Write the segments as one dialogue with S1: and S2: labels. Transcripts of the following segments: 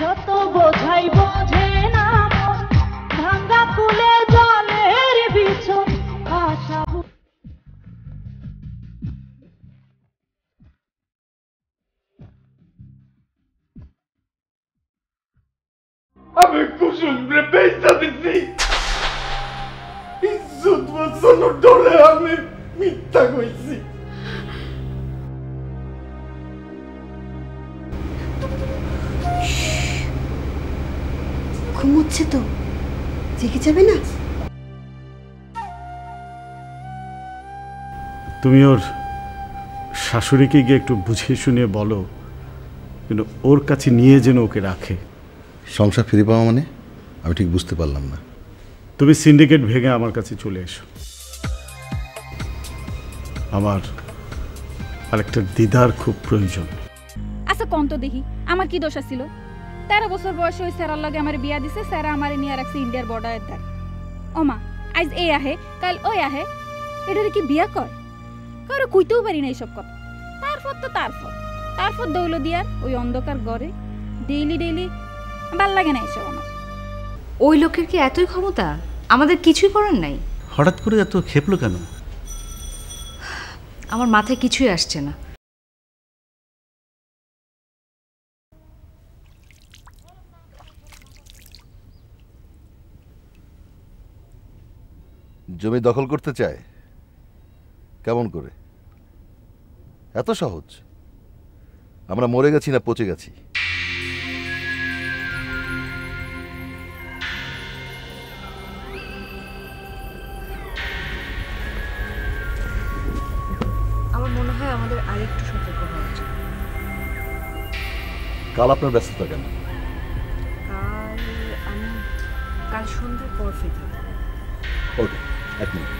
S1: যত বোঝাই বোঝে না ভাঙ্গা কুলে জলের বিছন আশা
S2: আমি কুসুম রে বেচা দিছি। ইজ্জত বাঁচানোর ডরে আমি মিথ্যা কইছি।
S3: ঘুমোচ্ছে তো। জেগে যাবে না?
S4: তুমি ওর শাশুড়িকে গিয়ে একটু বুঝিয়ে শুনিয়ে বলো কিন্তু ওর কাছে নিয়ে যেন ওকে রাখে।
S5: সংসার ফিরে পাওয়া মানে? আমি ঠিক বুঝতে পারলাম না।
S4: তুমি সিন্ডিকেট ভেঙে আমার কাছে চলে এসো। আমার আরেকটা দিদার খুব প্রয়োজন।
S6: আচ্ছা কন তো দেখি আমার কি দোষ ছিল তেরো বছর বয়সে ওই স্যারার লগে আমার বিয়া দিছে স্যারা আমার নিয়ে রাখছে ইন্ডিয়ার বর্ডারের ধার। ওমা আজ এই আহে কাল ওই আহে। এটারে কি বিয়া কয়? কারও কইতেও পারি না এইসব কথা। তারপর তো তারপর। তারপর দৌল দিয়ার ওই অন্ধকার গড়ে ডেইলি ডেইলি ভালো লাগে না এসব আমার।
S7: ওই লোকের কি এতই ক্ষমতা? আমাদের কিছুই করার নাই।
S8: হঠাৎ করে এত খেপলো কেন?
S7: আমার মাথায় কিছুই আসছে না।
S5: জমি দখল করতে চায়? কেমন করে? এত সহজ? আমরা মরে গেছি না পচে গেছি?
S7: আমার মনে হয় আমাদের আরেকটু সতর্ক হওয়া উচিত।
S5: কাল আপনার ব্যস্ততা কেন?
S7: কাল আমি কাল সন্ধ্যার পর ফিরতে
S5: ওকে। এক মিনিট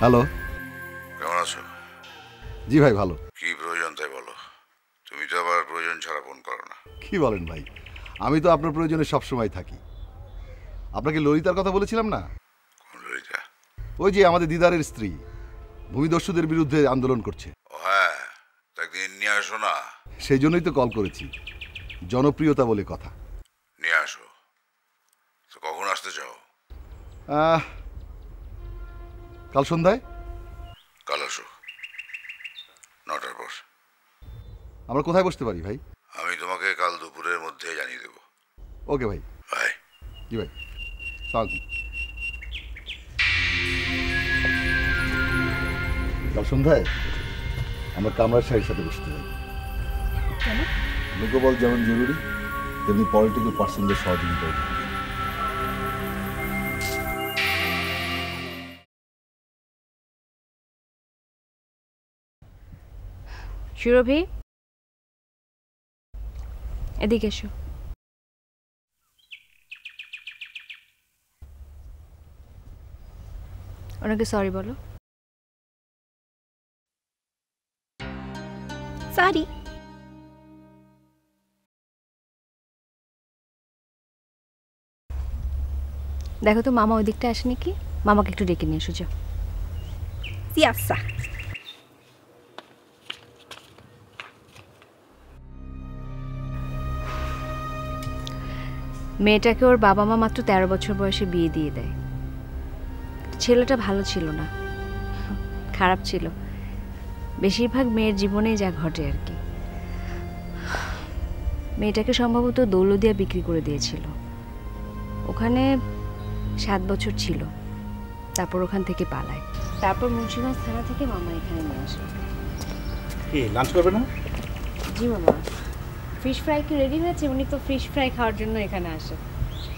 S5: হ্যালো
S9: কেমন আছো?
S5: জি ভাই ভালো।
S9: কি প্রয়োজন তাই বলো। তুমি তো আবার প্রয়োজন ছাড়া ফোন করো না।
S5: কি বলেন ভাই? আমি তো আপনার প্রয়োজনে সবসময় থাকি। আপনাকে ললিতার কথা বলেছিলাম না?
S9: কোন ললিতা?
S5: ওই যে আমাদের দিদারের স্ত্রী ভূমিদস্যুদের বিরুদ্ধে আন্দোলন করছে।
S9: ও হ্যাঁ তা একদিন নিয়ে আসো না।
S5: সেই জন্যই তো কল করেছি। জনপ্রিয়তা বলে কথা।
S9: নিয়ে আসো। তো কখন আসতে চাও?
S5: কাল সন্ধ্যায়?
S9: কাল আসো। নটার পর।
S5: আমরা কোথায় বসতে পারি ভাই?
S9: আমি তোমাকে কাল দুপুরের মধ্যে জানিয়ে দেবো।
S5: ওকে ভাই।
S9: বাই।
S5: জি ভাই। সালাম। কাল সন্ধ্যায়? আমরা কামরার সাহের সাথে বসতে যাই লোকবল যেমন জরুরি তেমনি পলিটিক্যাল পার্সনদের সহযোগিতা
S7: সুরভি? এদিকে এসো। ওনাকে সরি বলো।
S6: সরি
S7: দেখো তো মামা ওই দিকটা আসেনি কি? মামাকে একটু ডেকে নিয়ে এসো যাও।
S6: সিয়াসা
S7: মেয়েটাকে ওর বাবা মা মাত্র তেরো বছর বয়সে বিয়ে দিয়ে দেয়। ছেলেটা ভালো ছিল না। খারাপ ছিল। বেশিরভাগ মেয়ের জীবনেই যা ঘটে আর কি। মেয়েটাকে সম্ভবত দৌলদিয়া বিক্রি করে দিয়েছিল। ওখানে সাত বছর ছিল। তারপর ওখান থেকে পালায়। তারপর মুন্সিগঞ্জ থানা থেকে মামা এখানে নিয়ে আসে।
S4: কি লাঞ্চ করবে না?
S7: জি মামা। ফিশ ফ্রাই কি রেডি হয়েছে? উনি তো ফিশ ফ্রাই খাওয়ার জন্য এখানে আসে।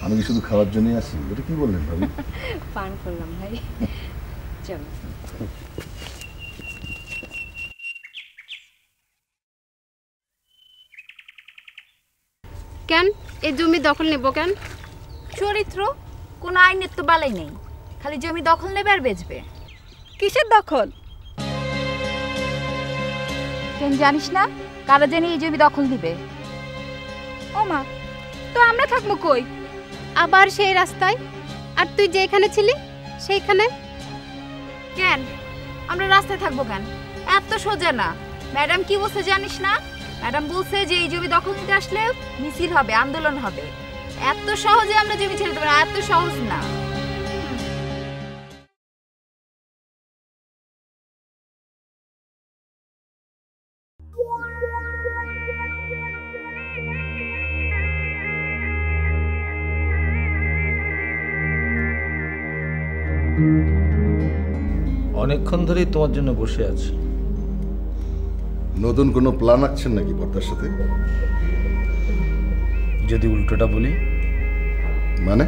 S5: আমি কি শুধু খাওয়ার জন্যই আসি? এটা কি বললেন ভাবি?
S7: পান করলাম ভাই। চলো।
S10: কেন? এই জমি দখল নেব কেন?
S11: চরিত্র? কোনো আইনের তো বালাই নেই। খালি জমি দখল নেবে আর বেচবে।
S6: কিসের দখল?
S11: কেন জানিস না কারা জানি এই জমি দখল দিবে
S6: ও মা তো আমরা থাকব কই?
S10: আবার সেই রাস্তায়? আর তুই যেখানে ছিলি সেইখানে?
S11: কেন? আমরা রাস্তায় থাকব কেন? এত সোজা না। ম্যাডাম কি বলছে জানিস না? ম্যাডাম বলছে যে এই জমি দখল নিতে আসলে মিছিল হবে আন্দোলন হবে। এত সহজে আমরা জমি ছেড়ে দেবো না এত সহজ না।
S12: অনেকক্ষণ ধরেই তোমার জন্য বসে আছি।
S5: নতুন কোনো প্ল্যান আঁকছেন নাকি বর্তার সাথে?
S12: যদি উল্টোটা বলি।
S5: মানে?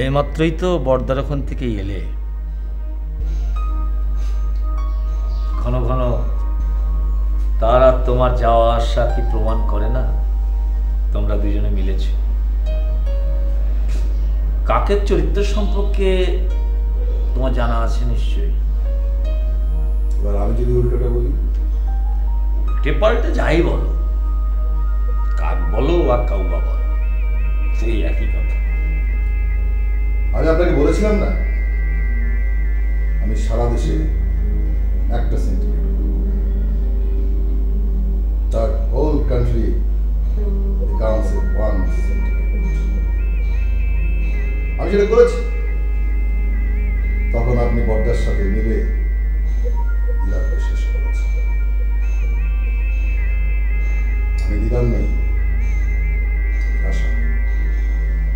S12: এইমাত্রই তো বর্দার ওখান থেকে এলে। ঘন ঘন তার আর তোমার যাওয়া আসা কি প্রমাণ করে না? তোমরা দুজনে মিলেছ। কাকের চরিত্র সম্পর্কে তোমার জানা আছে নিশ্চয়ই।
S5: এবার আমি যদি উল্টোটা বলি
S12: উল্টে পাল্টে যাই বলো, কাক বলো আর কাউবা বলো, সেই একই কথা।
S5: আমি আপনাকে বলেছিলাম না, আমি সারা দেশে একটা সেন্টিমেন্ট তার হোল কান্ট্রি আমি সেটা করেছি, তখন আপনি বর্দার সাথে মিলে দিলাম নেই। আশা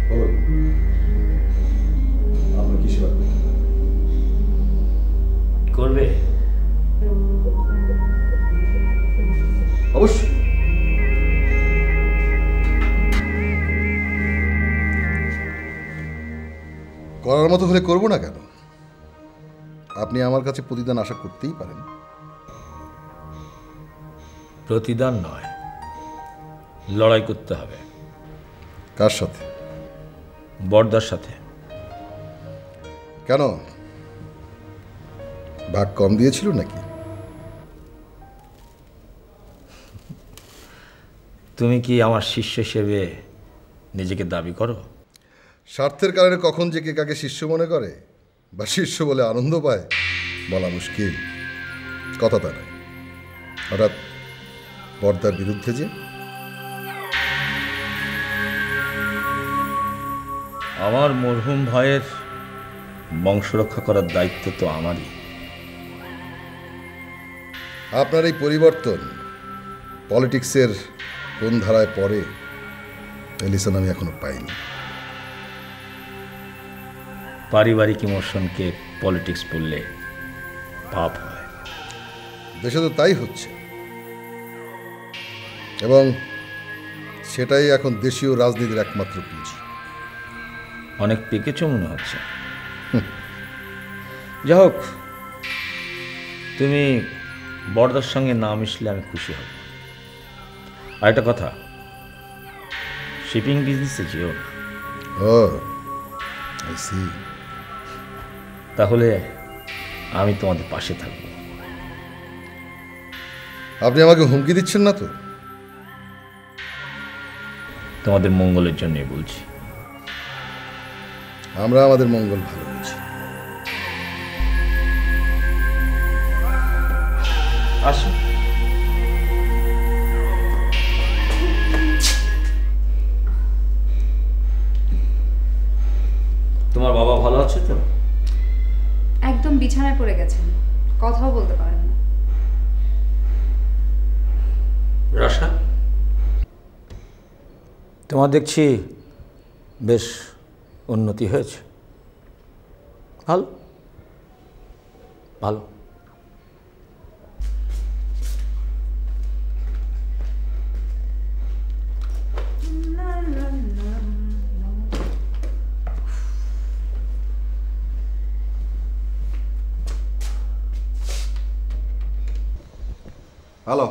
S5: বলুন আপনার কি সেবা
S12: করবে?
S5: অবশ্যই। করার মতো হলে করব না কেন? আপনি আমার কাছে প্রতিদান আশা করতেই পারেন।
S12: প্রতিদান নয়। লড়াই করতে হবে।
S5: কার সাথে?
S12: বর্দার সাথে।
S5: কেন? ভাগ কম দিয়েছিল নাকি?
S12: তুমি কি আমার শিষ্য হিসেবে নিজেকে দাবি করো?
S5: স্বার্থের কারণে কখন যে কে কাকে শিষ্য মনে করে বা শিষ্য বলে আনন্দ পায় বলা মুশকিল। কথা তা নয়। হঠাৎ পর্দার বিরুদ্ধে যে
S12: আমার মরহুম ভাইয়ের বংশ রক্ষা করার দায়িত্ব তো আমারই।
S5: আপনার এই পরিবর্তন পলিটিক্সের কোন ধারায় পড়ে এলিসন আমি এখনও পাইনি।
S12: পারিবারিক ইমোশনকে পলিটিক্স বললে পাপ হয়।
S5: দেশে তো তাই হচ্ছে। এবং সেটাই এখন দেশীয় রাজনীতির একমাত্র পুঁজি।
S12: অনেক পেকেছ মনে হচ্ছে। যা হোক তুমি বড়দার সঙ্গে না মিশলে আমি খুশি হব। আর একটা কথা শিপিং বিজনেসে যেও না।
S5: ও সি
S12: তাহলে আমি তোমাদের পাশে থাকব।
S5: আপনি আমাকে হুমকি দিচ্ছেন না তো?
S12: তোমাদের মঙ্গলের জন্যই বলছি।
S5: আমরা আমাদের মঙ্গল ভালো বুঝি
S12: তোমার বাবা ভালো আছে তো?
S7: একদম বিছানায় পড়ে গেছেন। কথাও বলতে পারেন না।
S12: রাশা?
S13: তোমার দেখছি বেশ উন্নতি হয়েছে। ভালো। ভালো।
S5: হ্যালো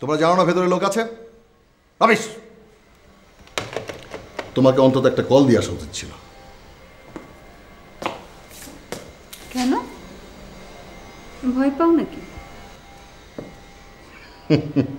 S5: তোমরা জানো না ভেতরে লোক আছে? তোমাকে অন্তত একটা কল দিয়ে আসা উচিত ছিল।
S7: কেন? ভয় পাও নাকি?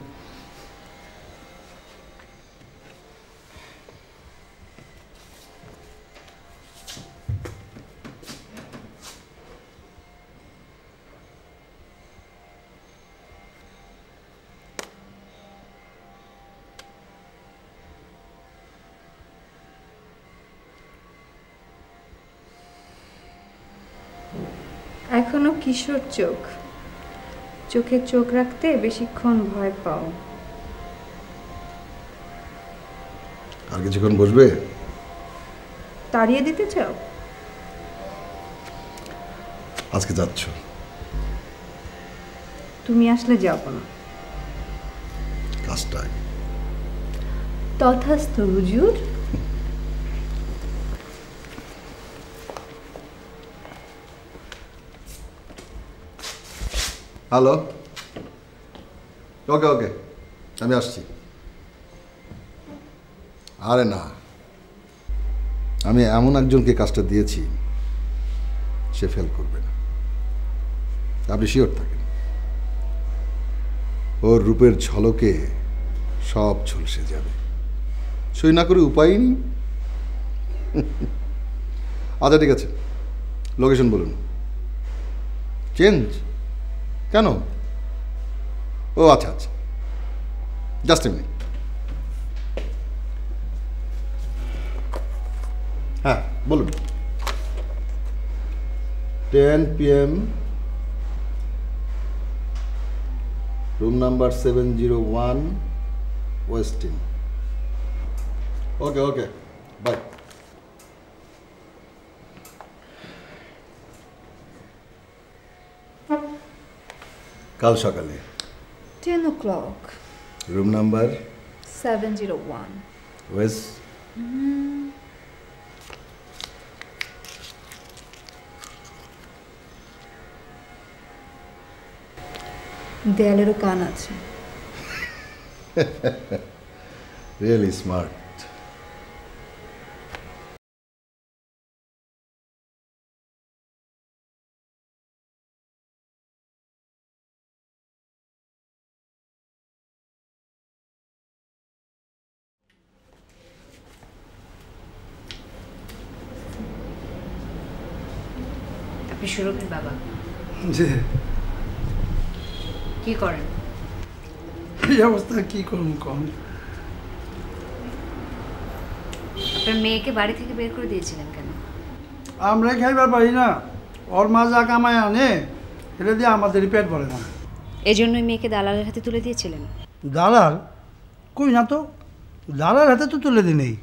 S7: এখনও কিশোর চোখ। চোখে চোখ রাখতে বেশিক্ষণ ভয় পাও।
S5: আর কিছুক্ষণ বসবে?
S7: তাড়িয়ে দিতে চাও?
S5: আজকে যাচ্ছ।
S7: তুমি আসলে যাব না।
S5: কাজটা
S7: তথাস্থ হুজুর।
S5: হ্যালো ওকে ওকে আমি আসছি আরে না আমি এমন একজনকে কাজটা দিয়েছি সে ফেল করবে না আপনি শিওর থাকেন ওর রূপের ঝলকে সব ঝলসে যাবে সই না করে উপায় নেই আচ্ছা ঠিক আছে লোকেশন বলুন চেঞ্জ কেন? ও আচ্ছা আচ্ছা। জাস্ট এমনি হ্যাঁ বলুন। Ten PM, room number seven zero one Westin okay okay, bye. কাল সকালে।
S7: Ten o'clock
S5: room number
S7: seven zero one
S5: west
S7: দেয়ালেরও কান আছে।
S5: রিয়েলি স্মার্ট
S7: আপনি সুরভির বাবা
S2: যে
S7: কি করেন
S2: এই অবস্থা কি করুন কম
S7: আপনার মেয়েকে বাড়ি থেকে বের করে দিয়েছিলেন কেন?
S2: আমরা খাইবার পারি না। ওর মা যা কামায় আনে এটা দিয়ে আমাদের পেট ভরে না।
S7: এজন্যই মেয়েকে দালালের হাতে তুলে দিয়েছিলেন?
S2: দালাল? কই না তো? দালাল হাতে তো তুলে দিই নেই।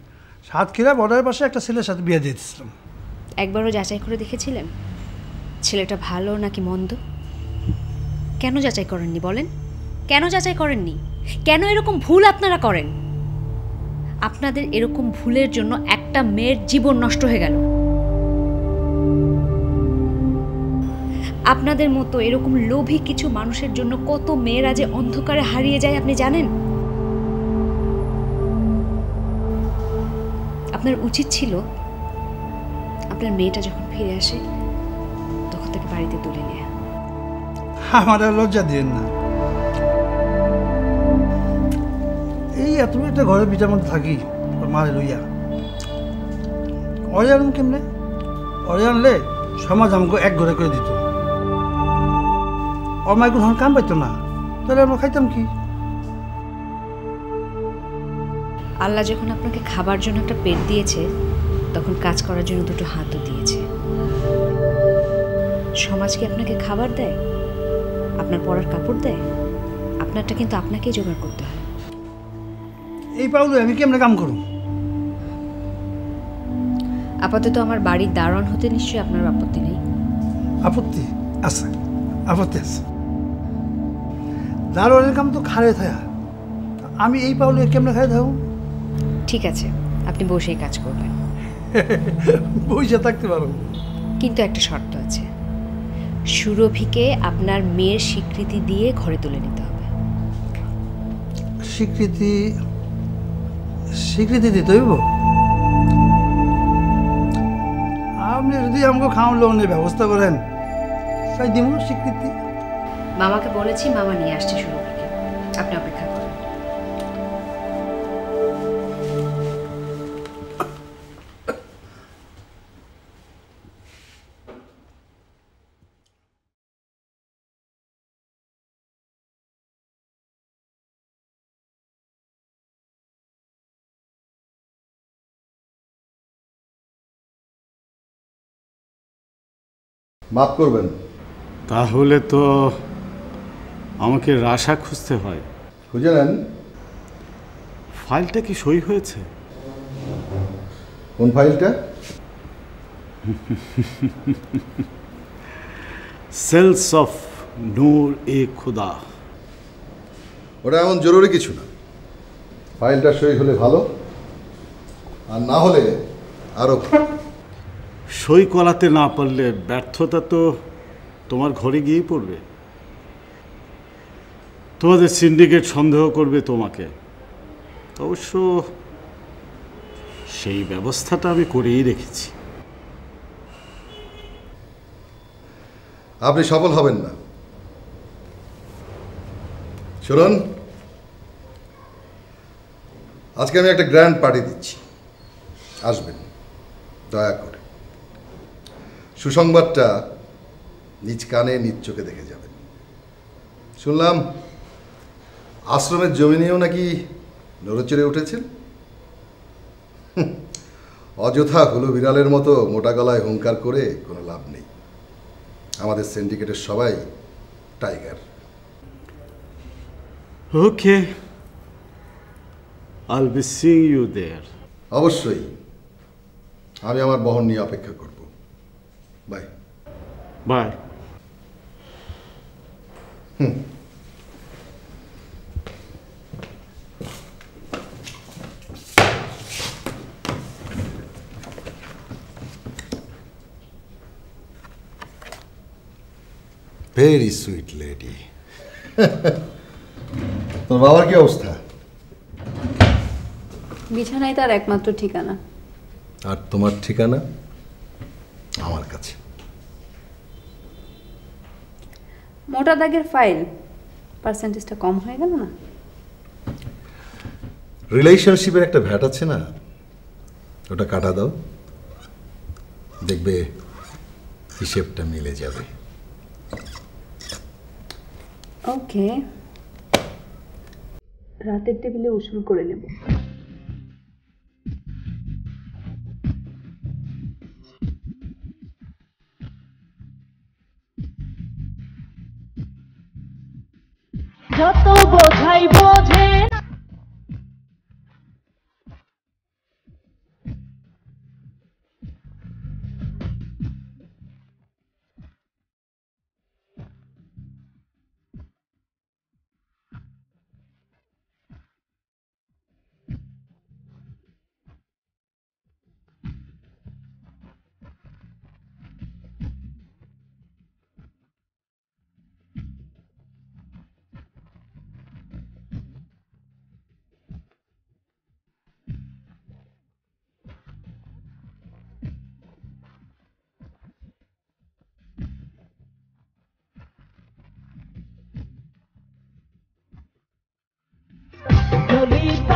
S2: সাতক্ষীরা বর্ডারের পাশে একটা ছেলের সাথে বিয়ে দিয়েছিলাম।
S7: একবারও যাচাই করে দেখেছিলেন? ছেলেটা ভালো নাকি মন্দ? কেন যাচাই করেননি বলেন? কেন যাচাই করেননি? কেন এরকম ভুল আপনারা করেন? আপনাদের এরকম ভুলের জন্য একটা মেয়ের জীবন নষ্ট হয়ে গেল। আপনাদের মতো এরকম লোভী কিছু মানুষের জন্য কত মেয়েরা যে অন্ধকারে হারিয়ে যায়, আপনি জানেন? আপনার উচিত ছিল আপনার মেয়েটা যখন ফিরে আসে, তখন তাকে বাড়িতে তুলে নেয়া।
S2: আমার লজ্জা দিয়েন না। এত বড় একটা ঘরের পিঠার মধ্যে থাকি ওর মারে লইয়া অরে আনুন কেমনে? অরে আনলে সমাজ আমাকে এক ঘরে করে দিত। মা এখন কাম পাইতো না, তাহলে আমরা খাইতাম কি?
S7: আল্লাহ যখন আপনাকে খাবার জন্য একটা পেট দিয়েছে, তখন কাজ করার জন্য দুটো হাতও দিয়েছে। সমাজ কি আপনাকে খাবার দেয়? আপনার পরার কাপড় দেয়? আপনারটা কিন্তু আপনাকেই জোগাড় করতে হয়।
S2: এই পাউলে আমি কেমনে কাম করুম
S7: আপাতত আমার বাড়ির দারোয়ান হতে নিশ্চয়ই আপনার আপত্তি নেই।
S2: আপত্তি আছে আপত্তি আছে। দারোয়ানের কাম তো খারে থাকা আমি এই পাউলে কেমনে খাই থাকব
S7: ঠিক আছে আপনি বসেই কাজ করবেন।
S2: বইসা থাকতে পারো
S7: কিন্তু একটা শর্ত আছে। সুরভিকে আপনার মেয়ের স্বীকৃতি দিয়ে ঘরে তুলে নিতে হবে।
S2: স্বীকৃতি স্বীকৃতি দিতে হইব? আপনি যদি আমাকে খাওয়ান লোনের ব্যবস্থা করেন, তাই দিব স্বীকৃতি।
S7: মামাকে বলেছি মামা নিয়ে আসছে শুরু থেকে আপনি
S5: মাফ করবেন।
S4: তাহলে তো আমাকে রাশা খুঁজতে হয়।
S5: খুঁজে নেন।
S4: ফাইলটা কি সই হয়েছে?
S5: কোন ফাইলটা?
S4: সেলস অফ নূর এ খুদা।
S5: ওটা এমন জরুরি কিছু না। ফাইলটা সই হলে ভালো আর না হলে আরও
S4: সই করাতে না পারলে ব্যর্থতা তো তোমার ঘরে গিয়েই পড়বে। তোমাদের সিন্ডিকেট সন্দেহ করবে তোমাকে। অবশ্য সেই ব্যবস্থাটা আমি করেই রেখেছি।
S5: আপনি সফল হবেন না। শুনুন। আজকে আমি একটা গ্র্যান্ড পার্টি দিচ্ছি। আসবেন। দয়া করে। সুসংবাদটা নিজ কানে নিজ চোখে দেখে যাবেন। শুনলাম আশ্রমের জমি নিয়েও নাকি নড়েচড়ে উঠেছেন? অযথা হলো বিড়ালের মতো মোটা গলায় হুঙ্কার করে কোনো লাভ নেই। আমাদের সিন্ডিকেটের সবাই tiger.
S4: Okay I'll be seeing you there
S5: অবশ্যই আমি আমার বহন নিয়ে অপেক্ষা করব। Bye
S4: bye
S5: very sweet lady তোর বাবার কি অবস্থা
S14: বিছানায় তার একমাত্র ঠিকানা
S5: আর তোমার ঠিকানা আমার কাছে।
S14: মোটা দাগের ফাইল পার্সেন্টেজটা কম হয়ে গেল না?
S5: রিলেশনশিপের একটা ভ্যাট আছে না? ওটা কাটা দাও। দেখবে হিসেবটা মিলে যাবে।
S14: ওকে রাতের টেবিলে উসুল করে নেব।
S1: যত বোঝাই বোঝে না ললিতা